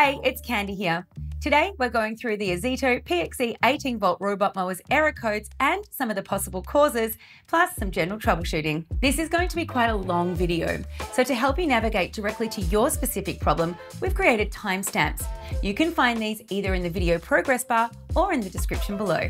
Hey, it's Candy here. Today, we're going through the Ozito PXC 18 volt robot mowers error codes and some of the possible causes, plus some general troubleshooting. This is going to be quite a long video, so to help you navigate directly to your specific problem, we've created timestamps. You can find these either in the video progress bar or in the description below.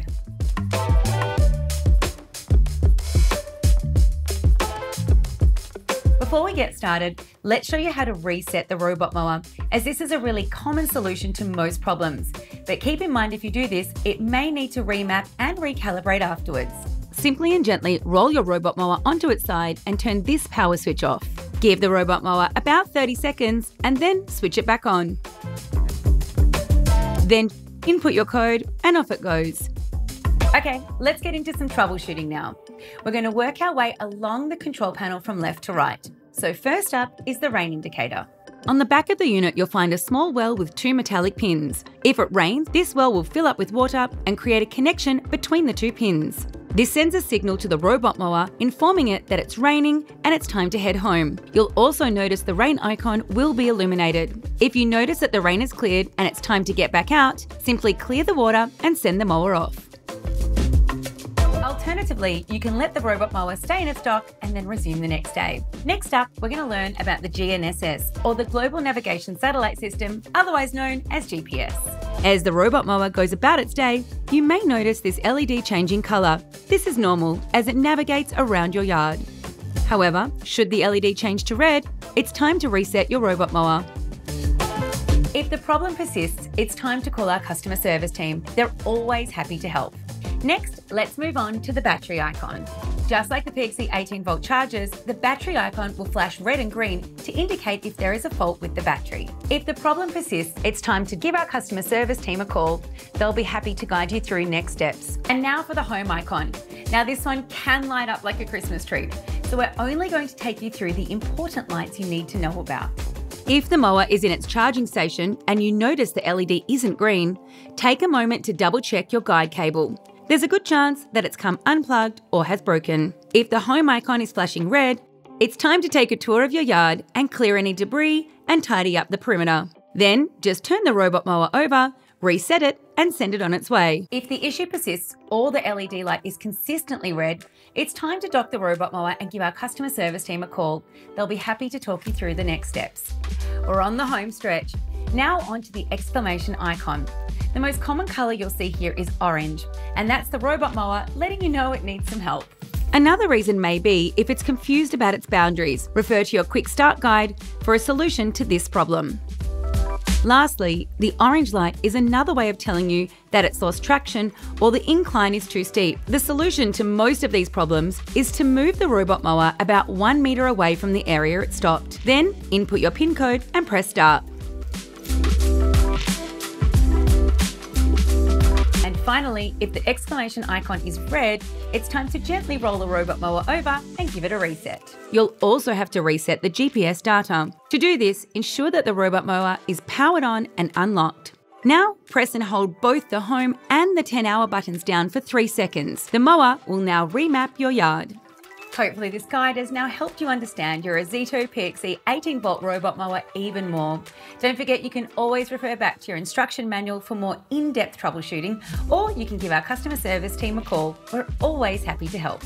Before we get started, let's show you how to reset the robot mower, as this is a really common solution to most problems. But keep in mind if you do this, it may need to remap and recalibrate afterwards. Simply and gently roll your robot mower onto its side and turn this power switch off. Give the robot mower about 30 seconds and then switch it back on. Then input your code and off it goes. Okay, let's get into some troubleshooting now. We're going to work our way along the control panel from left to right. So first up is the rain indicator. On the back of the unit, you'll find a small well with two metallic pins. If it rains, this well will fill up with water and create a connection between the two pins. This sends a signal to the robot mower, informing it that it's raining and it's time to head home. You'll also notice the rain icon will be illuminated. If you notice that the rain is cleared and it's time to get back out, simply clear the water and send the mower off. Alternatively, you can let the robot mower stay in its dock and then resume the next day. Next up, we're going to learn about the GNSS, or the Global Navigation Satellite System, otherwise known as GPS. As the robot mower goes about its day, you may notice this LED changing colour. This is normal, as it navigates around your yard. However, should the LED change to red, it's time to reset your robot mower. If the problem persists, it's time to call our customer service team. They're always happy to help. Next, let's move on to the battery icon. Just like the PXC 18 volt chargers, the battery icon will flash red and green to indicate if there is a fault with the battery. If the problem persists, it's time to give our customer service team a call. They'll be happy to guide you through next steps. And now for the home icon. Now this one can light up like a Christmas tree, so we're only going to take you through the important lights you need to know about. If the mower is in its charging station and you notice the LED isn't green, take a moment to double check your guide cable. There's a good chance that it's come unplugged or has broken. If the home icon is flashing red, it's time to take a tour of your yard and clear any debris and tidy up the perimeter. Then just turn the robot mower over, reset it, and send it on its way. If the issue persists or the LED light is consistently red, it's time to dock the robot mower and give our customer service team a call. They'll be happy to talk you through the next steps. We're on the home stretch. Now onto the exclamation icon. The most common colour you'll see here is orange, and that's the robot mower letting you know it needs some help. Another reason may be if it's confused about its boundaries, refer to your quick start guide for a solution to this problem. Lastly, the orange light is another way of telling you that it's lost traction or the incline is too steep. The solution to most of these problems is to move the robot mower about one metre away from the area it stopped. Then input your PIN code and press start. Finally, if the exclamation icon is red, it's time to gently roll the robot mower over and give it a reset. You'll also have to reset the GPS data. To do this, ensure that the robot mower is powered on and unlocked. Now, press and hold both the home and the 10 hour buttons down for 3 seconds. The mower will now remap your yard. Hopefully this guide has now helped you understand your Ozito PXC 18 volt robot mower even more. Don't forget you can always refer back to your instruction manual for more in-depth troubleshooting or you can give our customer service team a call. We're always happy to help.